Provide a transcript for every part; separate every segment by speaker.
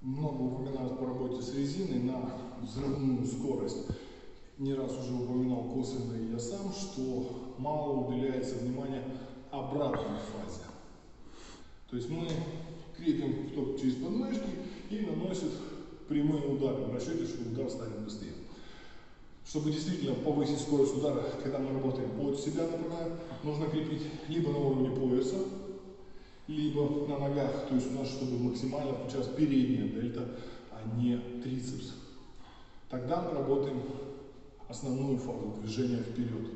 Speaker 1: Много упоминают по работе с резиной на взрывную скорость. Не раз уже упоминал косвенно и я сам, что мало уделяется внимания обратной фазе. То есть мы крепим топ через подмышки и наносит прямые удары в расчете, что удар станет быстрее. Чтобы действительно повысить скорость удара, когда мы работаем под себя, например, нужно крепить либо на уровне пояса, либо на ногах, то есть у нас, чтобы максимально включалась передняя дельта, а не трицепс. Тогда мы работаем основную фазу движения вперед.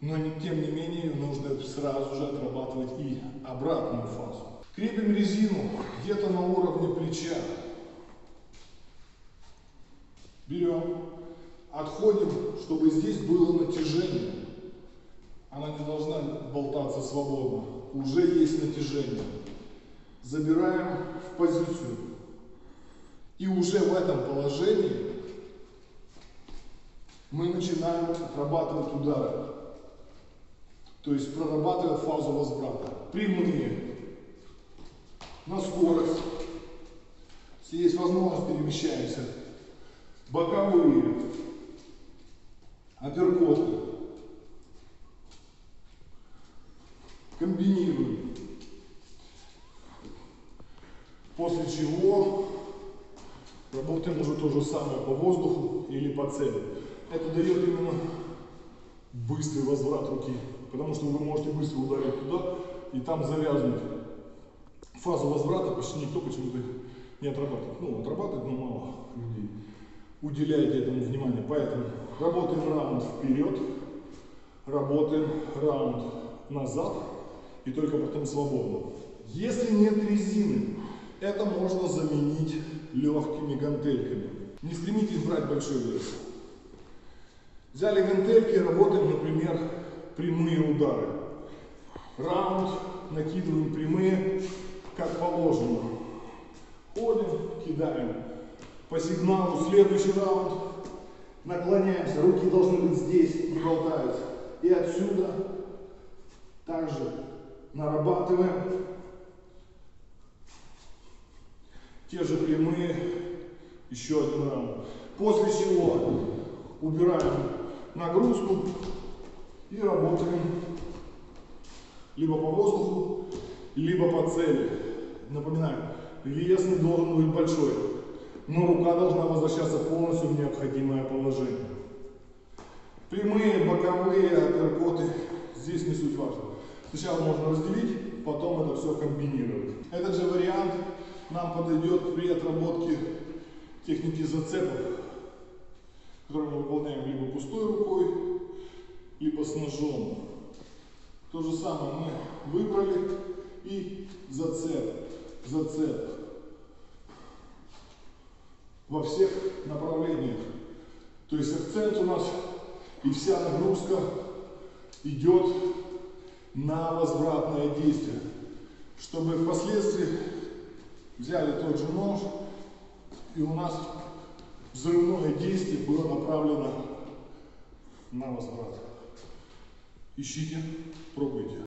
Speaker 1: Но тем не менее нужно сразу же отрабатывать и обратную фазу. Крепим резину где-то на уровне плеча. Берем, отходим, чтобы здесь было натяжение. Она не должна болтаться свободно. Уже есть натяжение. Забираем в позицию. И уже в этом положении мы начинаем отрабатывать удары. То есть прорабатывая фазу возврата. Прямые. На скорость. Если есть возможность, перемещаемся. Боковые. Апперкоты. Комбинируем. После чего работаем уже то же самое по воздуху или по цели. Это дает именно быстрый возврат руки, потому что вы можете быстро ударить туда и там завязнуть. Фазу возврата почти никто почему-то не отрабатывает. Ну, отрабатывает, но мало людей. Уделяйте этому внимание. Поэтому работаем раунд вперед, работаем раунд назад и только потом свободно. Если нет резины, это можно заменить легкими гантельками. Не стремитесь брать большой вес. Взяли гантельки, работаем, например, прямые удары. Раунд, накидываем прямые, как положено. Ходим, кидаем. По сигналу следующий раунд. Наклоняемся, руки должны быть здесь, не болтаются. И отсюда также нарабатываем те же прямые, еще один раунд. После чего убираем нагрузку и работаем либо по воздуху, либо по цели. Напоминаю, вес не должен быть большой, но рука должна возвращаться полностью в необходимое положение. Прямые, боковые, апперкоты, здесь не суть важно. Сначала можно разделить, потом это все комбинировать. Этот же вариант нам подойдет при отработке техники зацепов, которые мы выполняем либо пустой рукой, либо с ножом. То же самое мы выбрали и зацеп, зацеп во всех направлениях. То есть акцент у нас и вся нагрузка идет на возвратное действие, чтобы впоследствии взяли тот же нож, и у нас взрывное действие было направлено на возврат. Ищите, пробуйте.